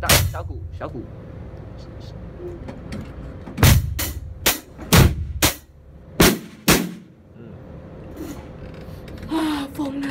大，小鼓，小鼓。嗯。啊，疯了。